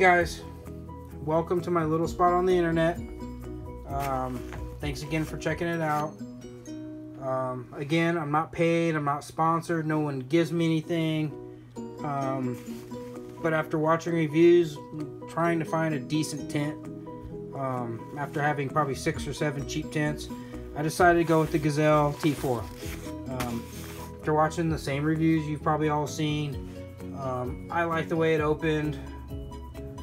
Guys, welcome to my little spot on the internet. Um, thanks again for checking it out. Um, again, I'm not paid, I'm not sponsored, no one gives me anything. Um, but after watching reviews, trying to find a decent tent, um, after having probably six or seven cheap tents, I decided to go with the Gazelle T4. Um, after watching the same reviews you've probably all seen, um, I like the way it opened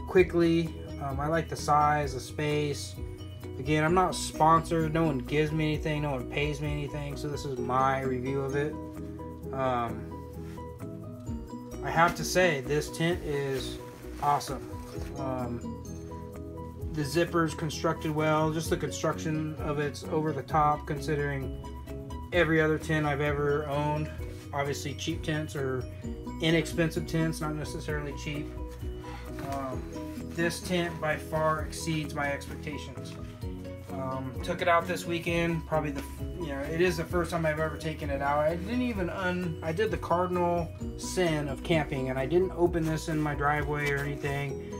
quickly. Um, I like the size, the space. Again, I'm not sponsored. No one gives me anything. No one pays me anything. So this is my review of it. Um, I have to say, this tent is awesome. Um, the zipper's constructed well. Just the construction of it's over the top, considering every other tent I've ever owned. Obviously, cheap tents or inexpensive tents, not necessarily cheap. Um, this tent by far exceeds my expectations. Um, took it out this weekend. Probably the you know it is the first time I've ever taken it out. I didn't even un. I did the cardinal sin of camping, and I didn't open this in my driveway or anything.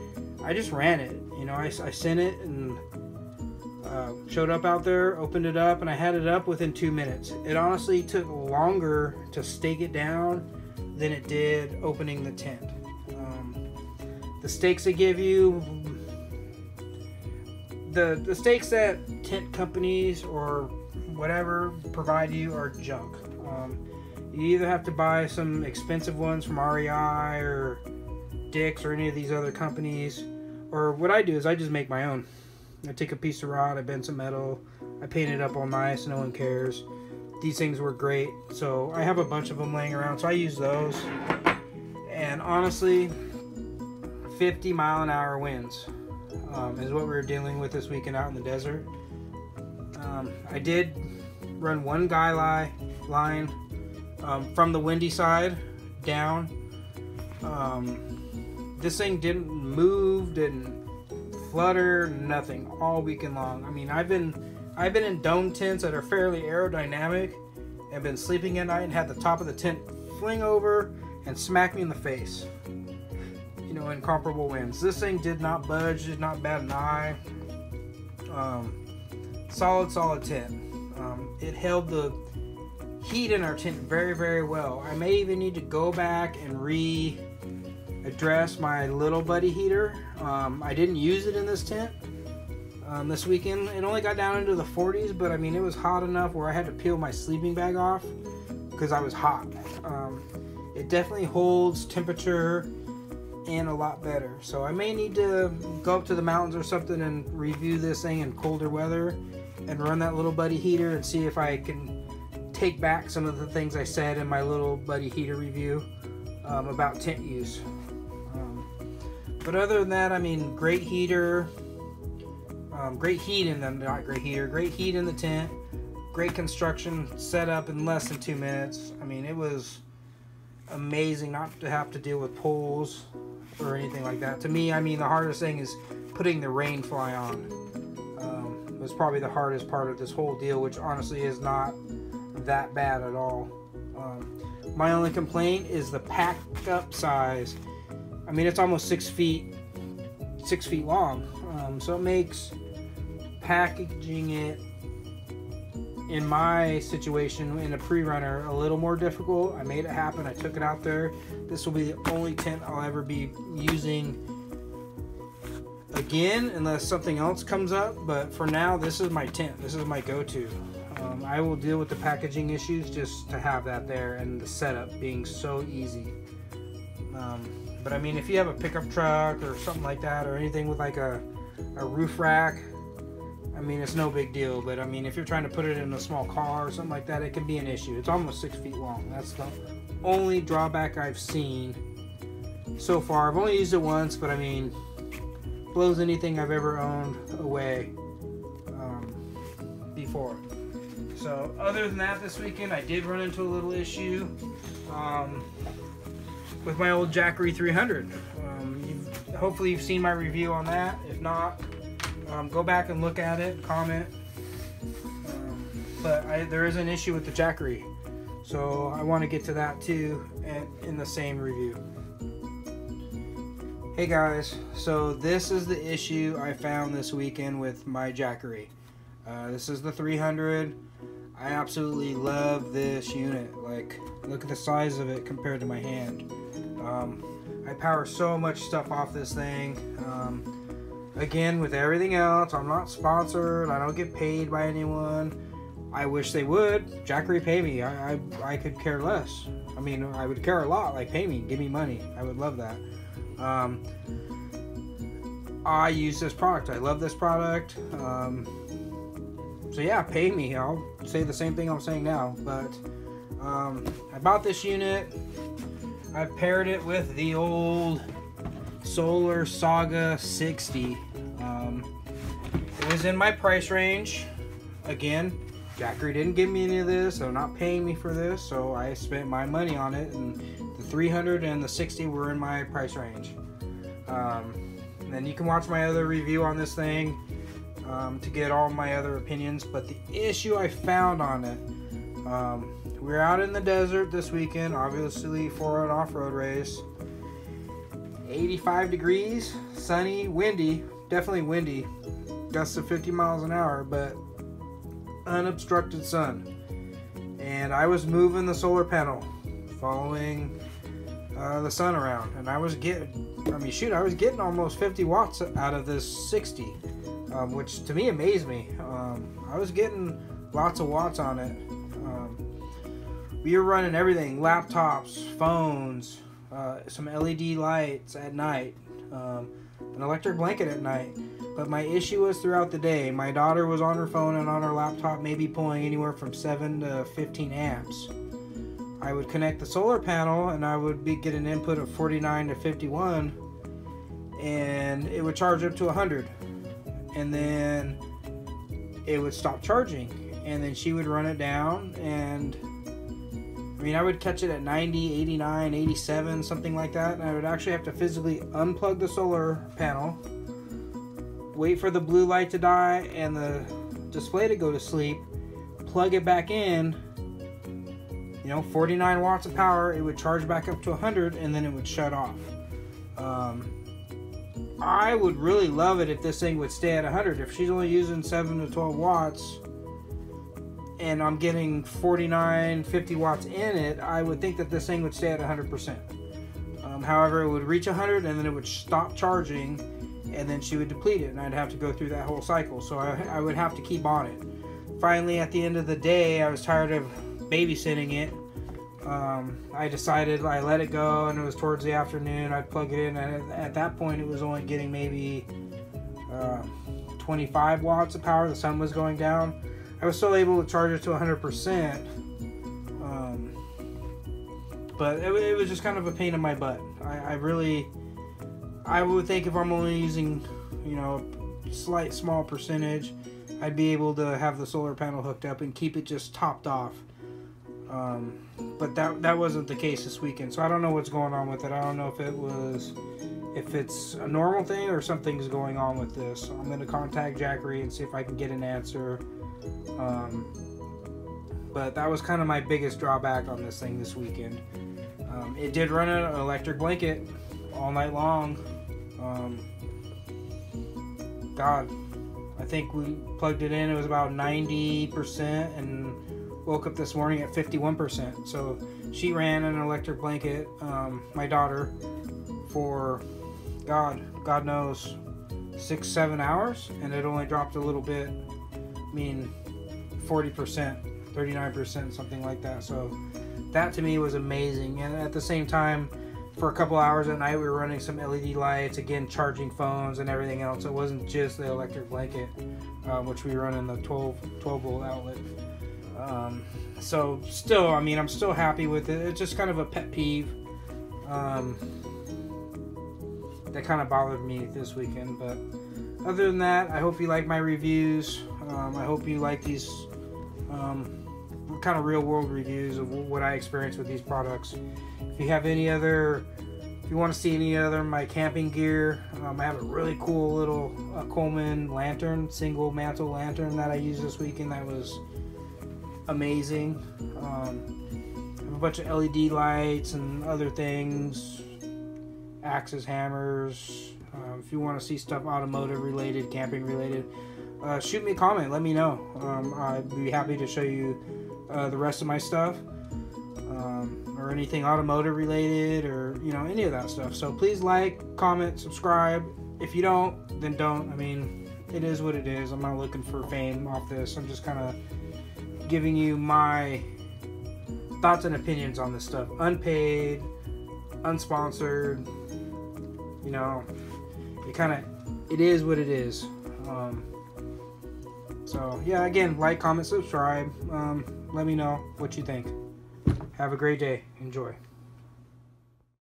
I just ran it. You know, I, I sent it and uh, showed up out there, opened it up, and I had it up within two minutes. It honestly took longer to stake it down than it did opening the tent. The stakes they give you, the the stakes that tent companies or whatever provide you are junk. Um, you either have to buy some expensive ones from REI or Dick's or any of these other companies, or what I do is I just make my own. I take a piece of rod, I bend some metal, I paint it up all nice, no one cares. These things work great, so I have a bunch of them laying around, so I use those. And honestly, 50 mile an hour winds um, is what we were dealing with this weekend out in the desert. Um, I did run one guy lie, line um, from the windy side down. Um, this thing didn't move, didn't flutter, nothing all weekend long. I mean, I've been I've been in dome tents that are fairly aerodynamic and been sleeping at night and had the top of the tent fling over and smack me in the face. Know, in comparable winds. This thing did not budge, did not bat an eye. Um, solid, solid tent. Um, it held the heat in our tent very, very well. I may even need to go back and re address my little buddy heater. Um, I didn't use it in this tent um, this weekend. It only got down into the 40s, but I mean, it was hot enough where I had to peel my sleeping bag off because I was hot. Um, it definitely holds temperature and a lot better. So I may need to go up to the mountains or something and review this thing in colder weather and run that little buddy heater and see if I can take back some of the things I said in my little buddy heater review um, about tent use. Um, but other than that, I mean, great heater, um, great heat in the not great heater, great heat in the tent, great construction set up in less than two minutes. I mean, it was amazing not to have to deal with poles or anything like that. To me, I mean, the hardest thing is putting the rain fly on. Um, was probably the hardest part of this whole deal, which honestly is not that bad at all. Um, my only complaint is the packed up size. I mean, it's almost six feet, six feet long. Um, so it makes packaging it in my situation in a pre-runner a little more difficult. I made it happen. I took it out there. This will be the only tent I'll ever be using again unless something else comes up. But for now, this is my tent. This is my go-to. Um, I will deal with the packaging issues just to have that there and the setup being so easy. Um, but I mean, if you have a pickup truck or something like that, or anything with like a, a roof rack, I mean, it's no big deal. But I mean, if you're trying to put it in a small car or something like that, it can be an issue. It's almost six feet long. That's the only drawback I've seen so far. I've only used it once, but I mean, blows anything I've ever owned away um, before. So, other than that, this weekend I did run into a little issue um, with my old Jackery 300. Um, you've, hopefully, you've seen my review on that. If not, um, go back and look at it, comment. Um, but I, there is an issue with the Jackery, so I want to get to that too and in the same review. Hey guys, so this is the issue I found this weekend with my Jackery. Uh, this is the 300. I absolutely love this unit. Like, look at the size of it compared to my hand. Um, I power so much stuff off this thing. Um, again, with everything else, I'm not sponsored. I don't get paid by anyone. I wish they would. Jackery pay me. I, I, I could care less. I mean, I would care a lot. Like, pay me, give me money. I would love that. Um, I use this product. I love this product. Um, so yeah, pay me. I'll say the same thing I'm saying now. But um, I bought this unit. I paired it with the old Solar Saga 60. Um, it was in my price range. Again, Jackery didn't give me any of this. They're not paying me for this, so I spent my money on it. And the 300 and the 60 were in my price range. Um, and then you can watch my other review on this thing um, to get all my other opinions. But the issue I found on it, um, we are out in the desert this weekend, obviously for an off-road race. 85 degrees, sunny, windy, definitely windy, gusts of 50 miles an hour, but unobstructed sun. And I was moving the solar panel, following uh, the sun around, and I was getting, I mean, shoot, I was getting almost 50 watts out of this 60, um, which to me amazed me. Um, I was getting lots of watts on it. Um, we were running everything: laptops, phones, uh, some LED lights at night, um, an electric blanket at night. But my issue was throughout the day. My daughter was on her phone and on her laptop, maybe pulling anywhere from 7 to 15 amps. I would connect the solar panel and I would be get an input of 49 to 51 and it would charge up to 100 and then it would stop charging and then she would run it down and I mean I would catch it at 90, 89, 87, something like that and I would actually have to physically unplug the solar panel wait for the blue light to die and the display to go to sleep plug it back in you know 49 watts of power it would charge back up to 100 and then it would shut off. Um, i would really love it if this thing would stay at 100 if she's only using 7 to 12 watts and i'm getting 49 50 watts in it i would think that this thing would stay at 100% um, however it would reach 100 and then it would stop charging and then she would deplete it and i'd have to go through that whole cycle so i, I would have to keep on it finally at the end of the day i was tired of babysitting it. Um, I decided I let it go, and it was towards the afternoon. I'd plug it in, and at, that point, it was only getting maybe uh, 25 watts of power. The sun was going down. I was still able to charge it to 100%, um, but it, it, was just kind of a pain in my butt. I, I really, I would think if I'm only using, you know, a slight small percentage, I'd be able to have the solar panel hooked up and keep it just topped off um, but that that wasn't the case this weekend, so I don't know what's going on with it. I don't know if it was if it's a normal thing or something's going on with this. I'm going to contact Jackery and see if I can get an answer. Um, but that was kind of my biggest drawback on this thing this weekend. Um, it did run an electric blanket all night long. Um, God, I think we plugged it in. It was about 90% and woke up this morning at 51%. So she ran an electric blanket, um, my daughter, for God, God knows, six, seven hours, and it only dropped a little bit. Mean, 40%, 39%, something like that. So that to me was amazing. And at the same time, for a couple hours at night, we were running some LED lights, again, charging phones and everything else. It wasn't just the electric blanket, um, which we run in the 12, 12 volt outlet. Um, so still, I mean, I'm still happy with it. It's just kind of a pet peeve um, that kind of bothered me this weekend. But other than that, I hope you like my reviews. Um, I hope you like these um, kind of real world reviews of what I experienced with these products. If you have any other, if you want to see any other my camping gear, um, I have a really cool little uh, Coleman lantern, single mantle lantern that I used this weekend. That was amazing. Um, a bunch of LED lights and other things. axes, hammers. Um, if you want to see stuff automotive related, camping related, uh, shoot me a comment. Let me know. Um, I'd be happy to show you uh, the rest of my stuff um, or anything automotive related or you know any of that stuff. So please like, comment, subscribe. If you don't, then don't. I mean, it is what it is. I'm not looking for fame off this. I'm just kind of giving you my thoughts and opinions on this stuff. Unpaid, unsponsored. You know, it kind of it is what it is. Um, so yeah, again, like, comment, subscribe. Um, let me know what you think. Have a great day. Enjoy.